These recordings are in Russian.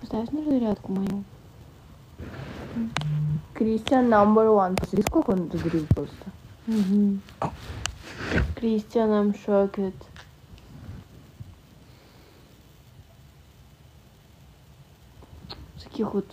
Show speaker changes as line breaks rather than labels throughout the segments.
Ты ставишь на зарядку мою?
Кристиан number one. Посмотри, сколько он разрил просто.
Угу. Кристиан, I'm shocked. Таких вот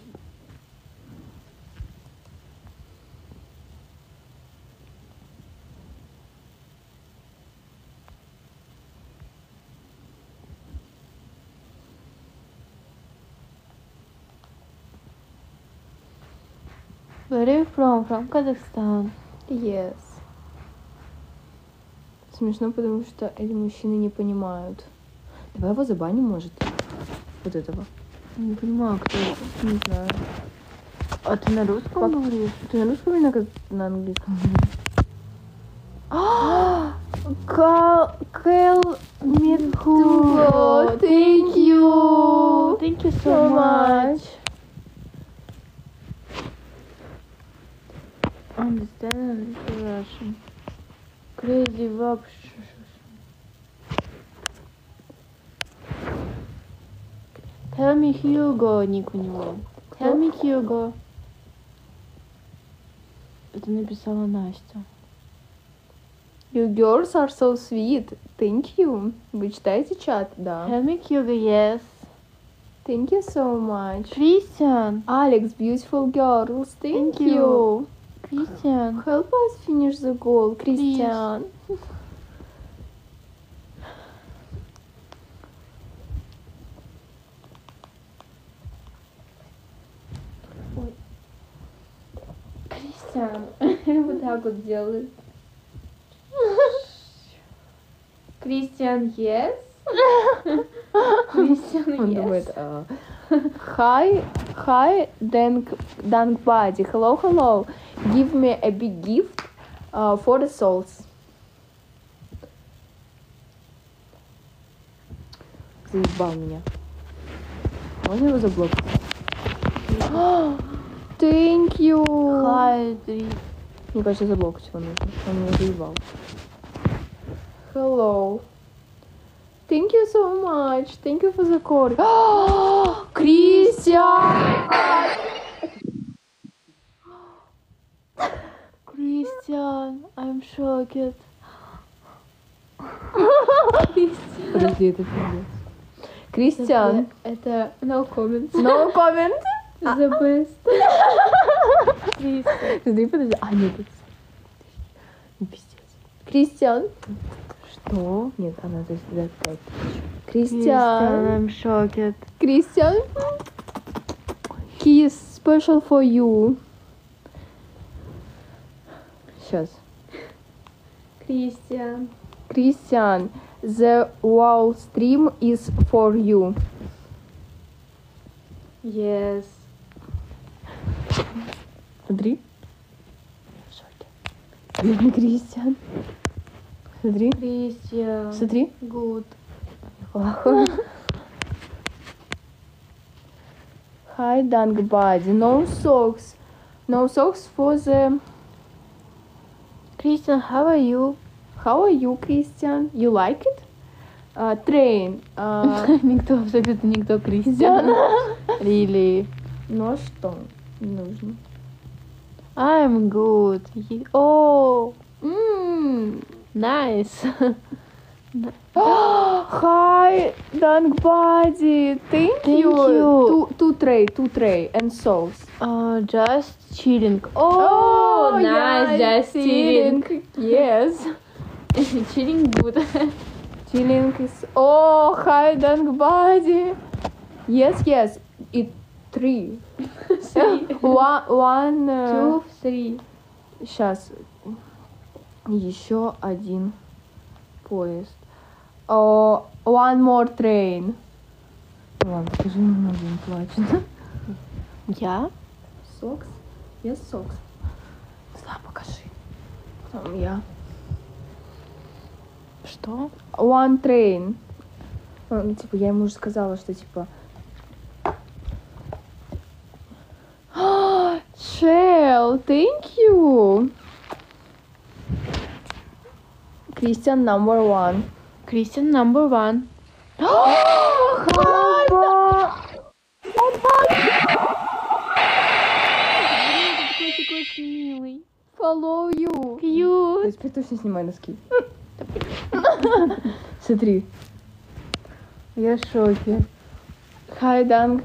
Where are you from? From Kazakhstan.
Yes. Смешно, потому что эти мужчины не понимают. Давай его забаним, может. Вот этого.
Не понимаю, кто это.
Не знаю.
А ты на русском
Как-
говоришь?
Ты на русском или на, на английском? Кал... Кэл...
Медху.
Thank you.
Thank you so much.
much.
Understand Russian. Crazy вообще. Tell me Hugo, ник у него. Tell me Hugo. Это написала Настя.
You girls are so sweet. Thank you. Вы читаете чат? Да.
Tell me Hugo, yes.
Thank you so much.
Christian.
Alex, beautiful girls. Thank,
Thank
you.
you. Christian.
Help us finish the goal, Christian. Ой. Кристиан, вот так вот делает. Кристиан, yes? Он
yes.
думает, а, hi, hi, Dank, Dank Buddy, hello, hello, give me a big gift uh, for the souls. Заебал меня. Можно его заблокать? Thank you.
Hi, три.
Мне кажется, заблокать его нужно. Он меня заебал. Hello. Thank you so much. Thank you for the call. Кристиан!
Christian, I'm shocked.
Подожди, это пиздец. Кристиан.
Это no comments.
No comment.
The best. Christian.
Подожди, подожди. А, нет, это... Ну, Пиздец. Кристиан. Что? Нет, она здесь да, пять тысяч. Кристиан.
I'm shocked.
Кристиан. He is special for you. Сейчас.
Christian.
Кристиан, the wow stream is for you.
Yes.
Смотри. Бедный Кристиан. Смотри.
Christian.
Смотри.
Good.
Hi, Dunk Buddy. No socks. No socks for the...
Christian, how are you?
How are you, Christian? You like it? Uh, train. Uh,
никто, абсолютно никто Christian. really.
ну а что? Нужно.
I'm good. Oh,
М.
nice.
Hi, Buddy. Thank,
Thank
you. Two, two tray, two tray and sauce.
Uh, just chilling. Oh, nice.
yeah,
just chilling.
Yes.
chilling good.
Chilling is. Oh, hi, Dunk Buddy. Yes, yes. It three. one, one. uh,
Two, three.
Сейчас. Еще один поезд. О, one more train. Ну Ладно, покажи немного, он плачет.
Я?
Сокс? Yes, сокс. Я.
Что?
One train. Ну, типа, я ему уже сказала, что типа... Shell, thank you. Christian number one.
Christian number one.
Hi, Теперь точно снимай носки. Смотри.
Я в шоке.
Hi, Dank.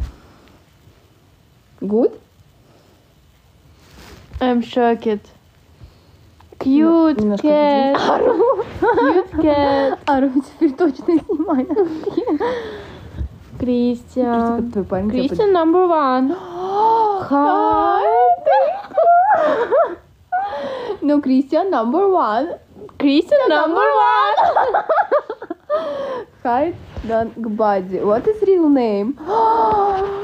Good?
I'm shocked. Cute
немножко
cat. Cute cat.
Ару, теперь точно снимай носки.
Кристиан.
Твой парень тебя
Кристиан number one.
Hi. No, Christian number one.
Christian number, number one.
Hi, Dangbadi. What is real name?